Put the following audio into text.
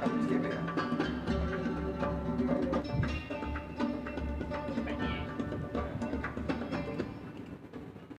Thanksgiving.